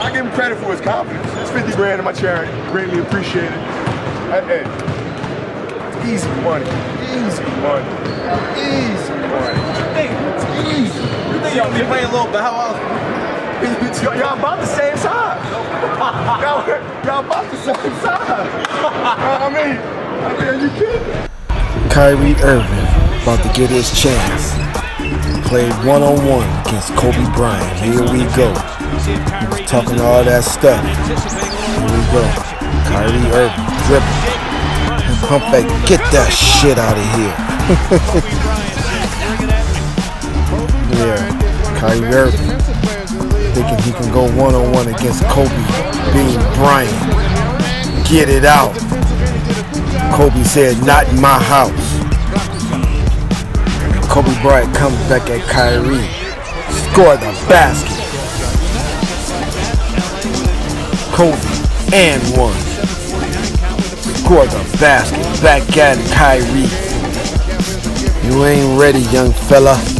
I give him credit for his confidence. It's 50 grand in my charity. Greatly appreciated. Hey, hey. Easy money. Easy money. Easy money. It's easy. You think y'all be playing a little bow wow? Y'all y'all about the same size. y'all, y'all about the same size. I mean, I mean, are you kidding? Kyrie Irving about to get his chance. Played one on one against Kobe Bryant. Here we go. He was talking all that stuff. Here we go. Kyrie Irving dribbling. And pump fake. Get that shit out of here. yeah. Kyrie Irving thinking he can go one on one against Kobe Bean Bryant. Get it out. Kobe said, not in my house. Kobe Bryant comes back at Kyrie. Score the basket. Kobe and one. Score the basket. Back at Kyrie. You ain't ready, young fella.